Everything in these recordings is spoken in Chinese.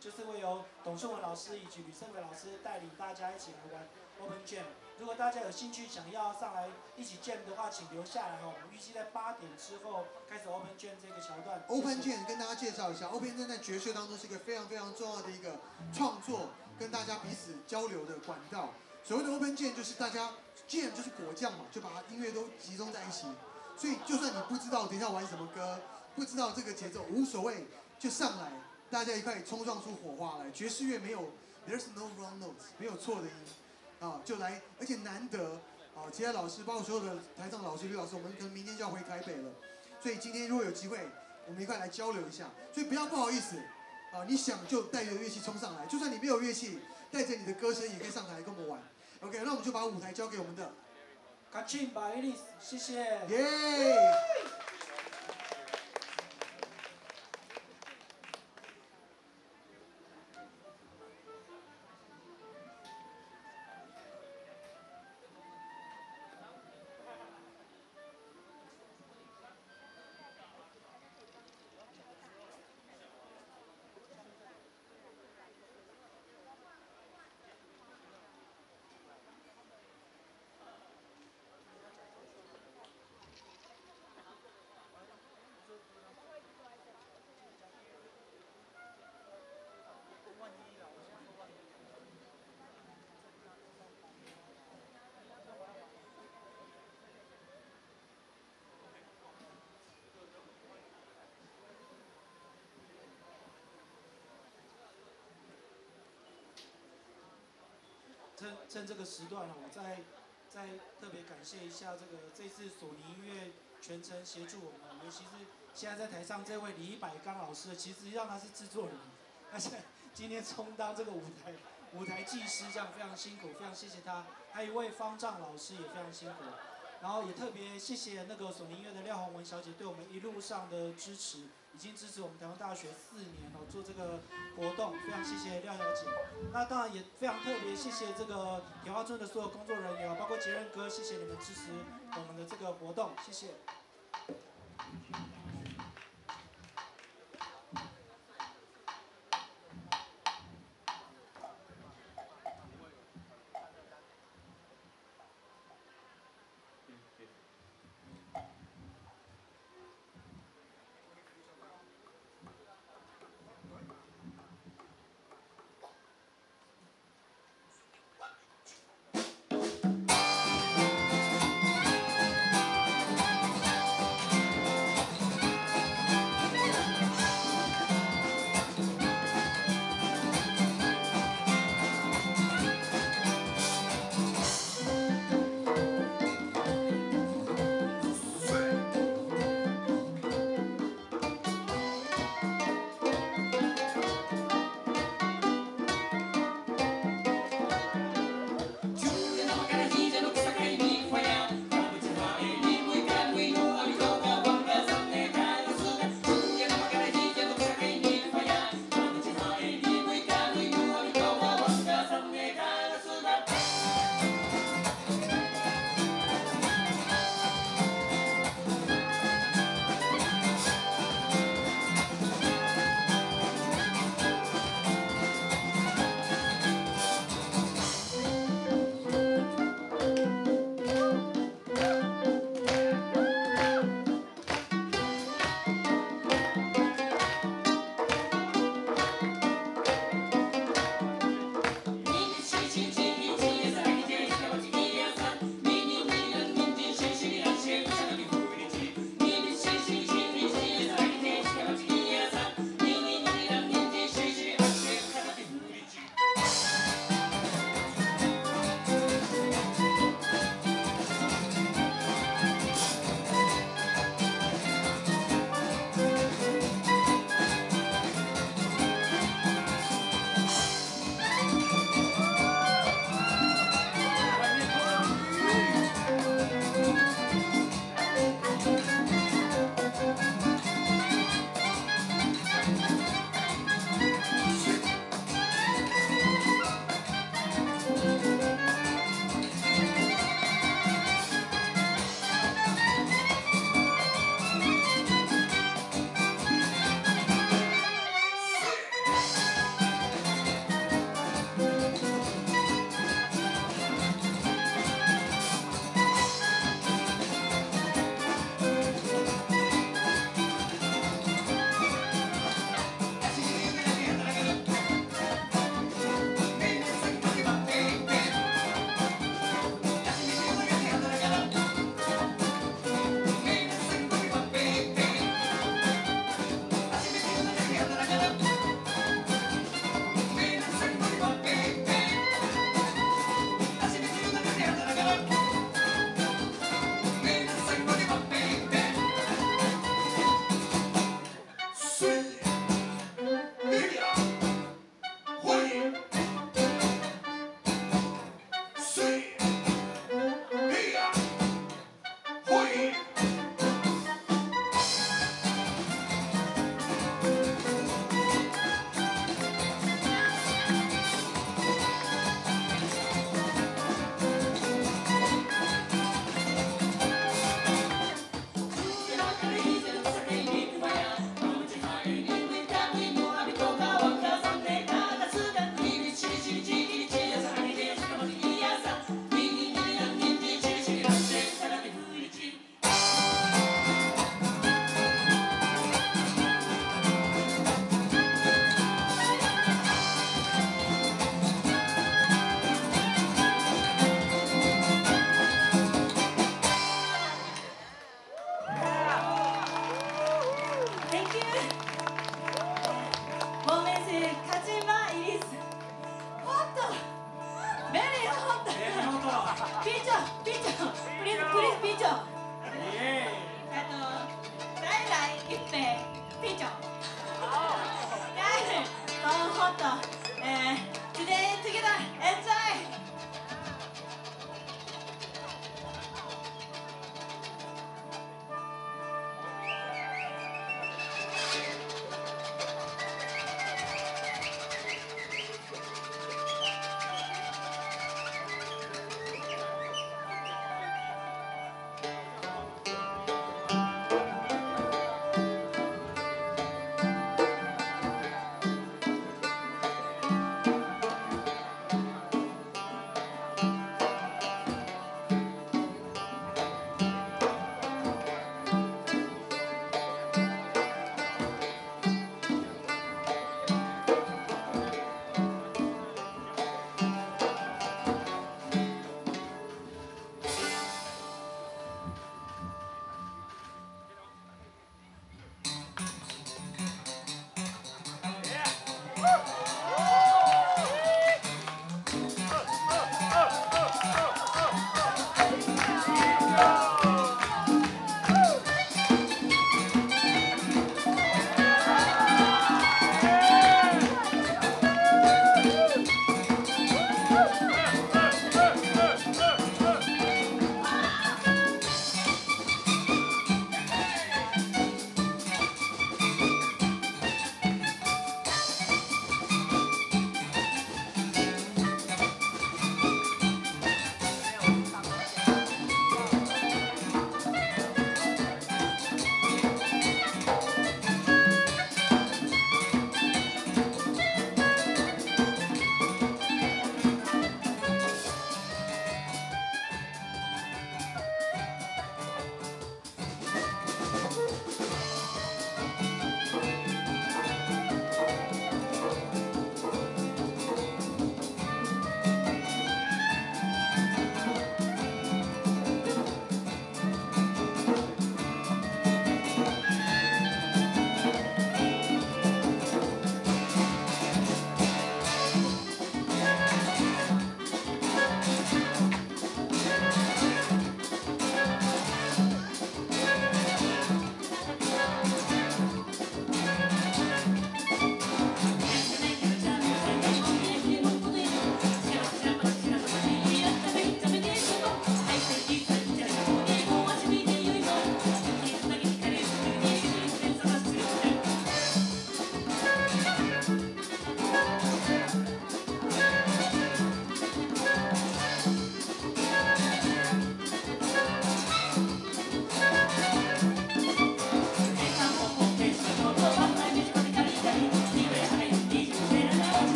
就是会由董顺文老师以及吕胜伟老师带领大家一起来玩 Open Jam。如果大家有兴趣想要上来一起 Jam 的话，请留下来哈。我们预计在八点之后开始 Open Jam 这个桥段。Open Jam 跟大家介绍一下，Open Jam 在爵士当中是一个非常非常重要的一个创作跟大家彼此交流的管道。所谓的 Open Jam 就是大家 Jam 就是果酱嘛，就把音乐都集中在一起。所以就算你不知道等一下玩什么歌。不知道这个节奏无所谓，就上来，大家一块冲撞出火花来。爵士乐没有，there's no wrong notes，没有错的音，啊，就来，而且难得，啊，其他老师，包括所有的台上老师、吕老师，我们可能明天就要回台北了，所以今天如果有机会，我们一块来交流一下。所以不要不好意思，啊，你想就带着乐器冲上来，就算你没有乐器，带着你的歌声也可以上台跟我们玩。OK，那我们就把舞台交给我们的，卡钦巴伊丽斯，谢谢。耶。趁趁这个时段呢，我再再特别感谢一下这个这次索尼音乐全程协助我们，尤其是现在在台上这位李百刚老师，其实让他是制作人，而且今天充当这个舞台舞台技师，这样非常辛苦，非常谢谢他。还有一位方丈老师也非常辛苦。然后也特别谢谢那个索尼音乐的廖红文小姐对我们一路上的支持，已经支持我们台湾大学四年了做这个活动，非常谢谢廖小姐。那当然也非常特别谢谢这个铁花村的所有工作人员，包括杰任哥，谢谢你们支持我们的这个活动，谢谢。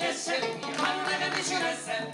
düşünesem, kalbime düşünesem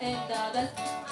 and uh, that's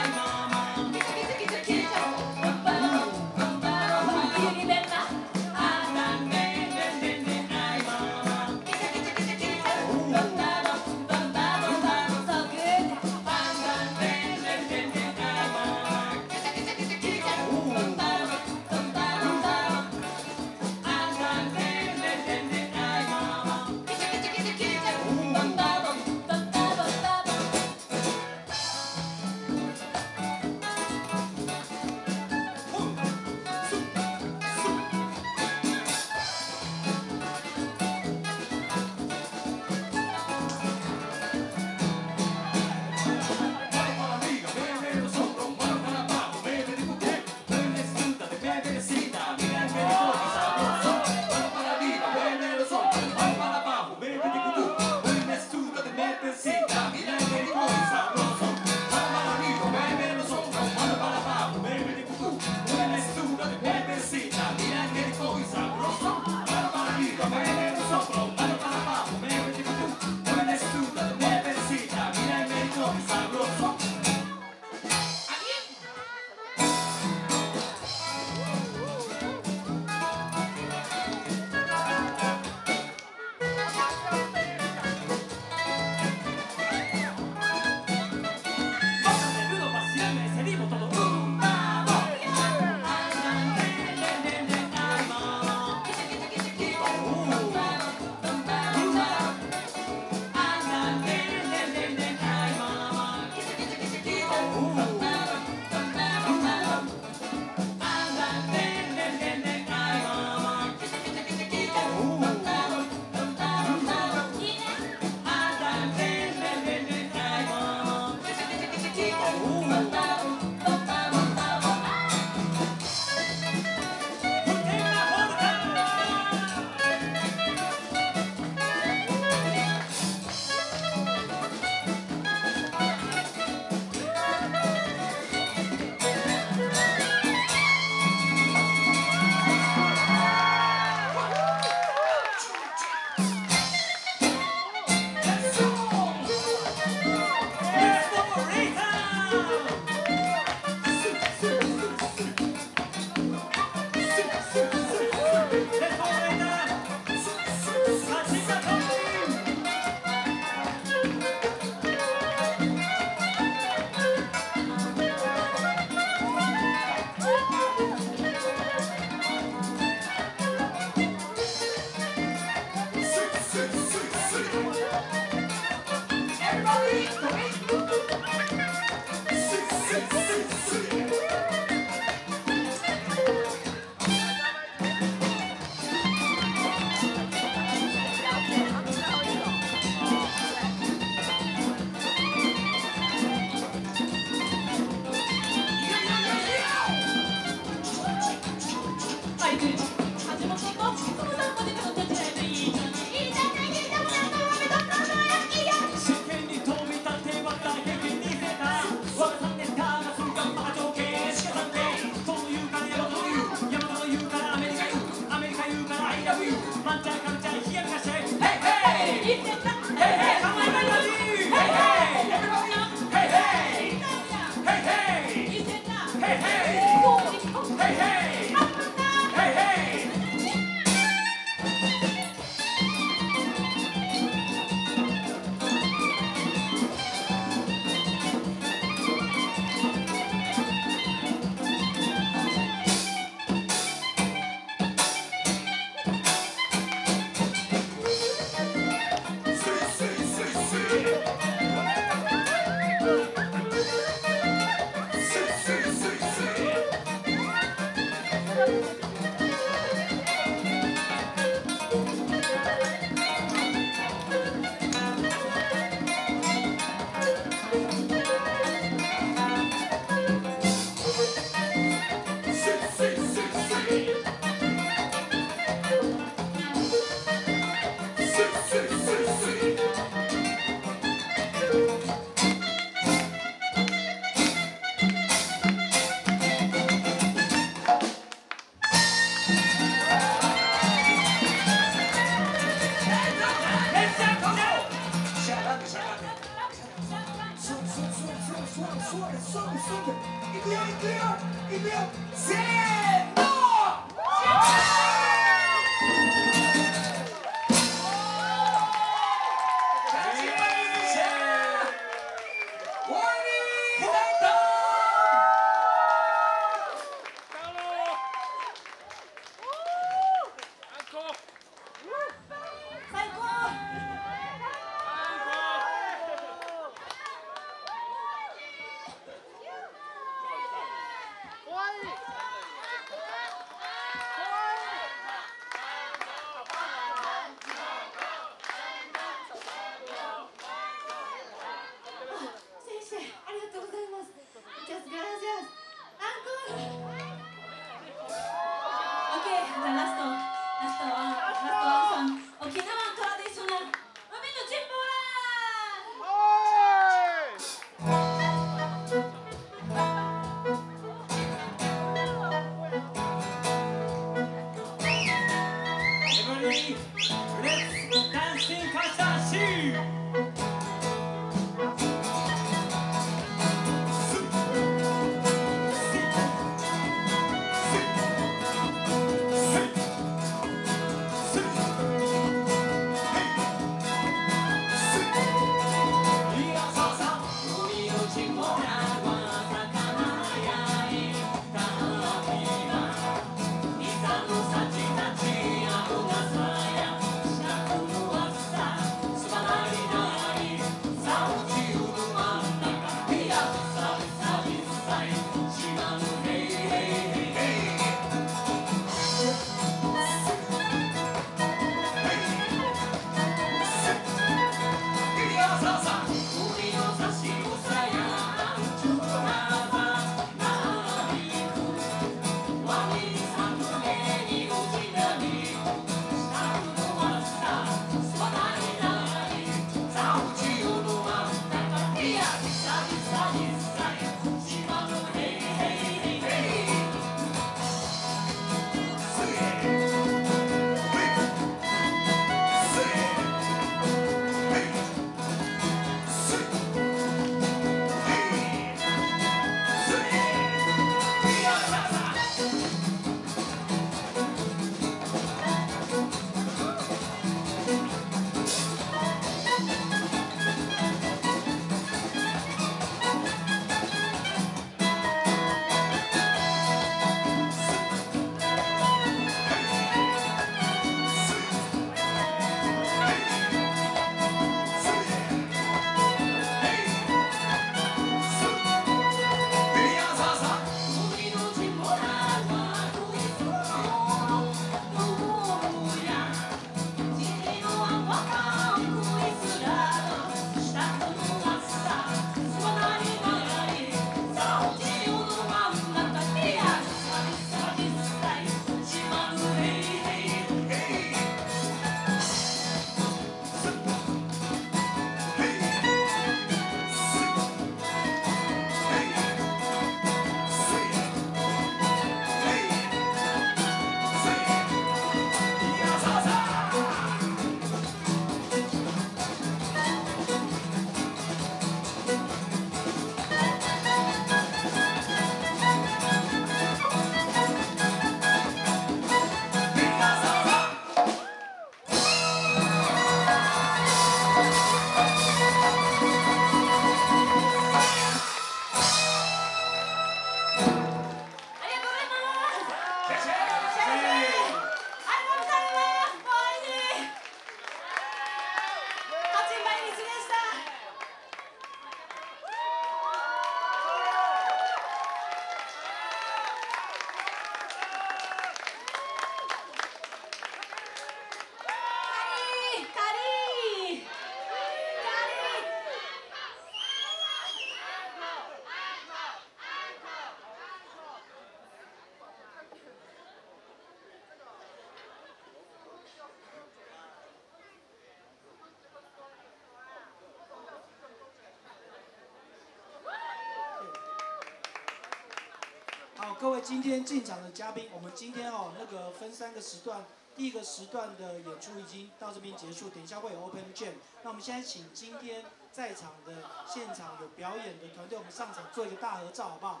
今天进场的嘉宾，我们今天哦那个分三个时段，第一个时段的演出已经到这边结束，等一下会有 Open Jam。那我们现在请今天在场的现场有表演的团队，我们上场做一个大合照，好不好？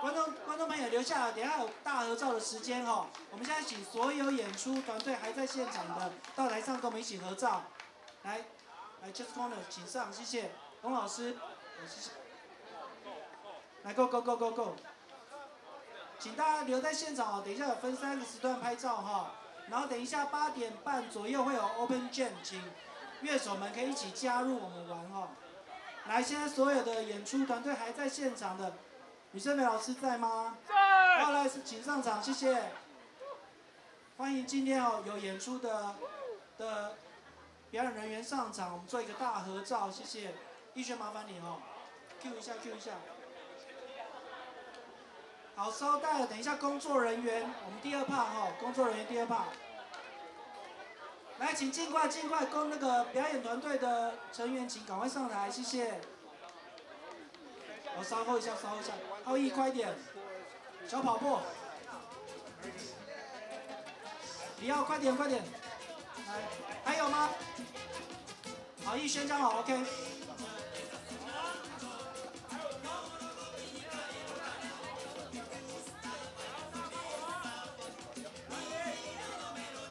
观众观众朋友留下，等下有大合照的时间哈、我们现在请所有演出团队还在现场的到台上跟我们一起合照。来，来 Just Corner，请上，谢谢。董老师，谢谢。来，Go Go Go Go Go。请大家留在现场哦，等一下有分三个时段拍照哈。然后等一下八点半左右会有 Open Jam，请乐手们可以一起加入我们玩哈。来，现在所有的演出团队还在现场的，吕胜美老师在吗？在。好，来，请上场，谢谢。欢迎今天哦有演出的的表演人员上场，我们做一个大合照，谢谢。一轩，麻烦你哦，Q 一下，Q 一下。好，稍待，等一下工作人员，我们第二 part 哈，工作人员第二 part。来，请尽快尽快，跟那个表演团队的成员，请赶快上台，谢谢。我稍后一下，稍后一下，浩毅快点，小跑步。李奥，快点快点，来，还有吗？好，逸轩这样好，OK。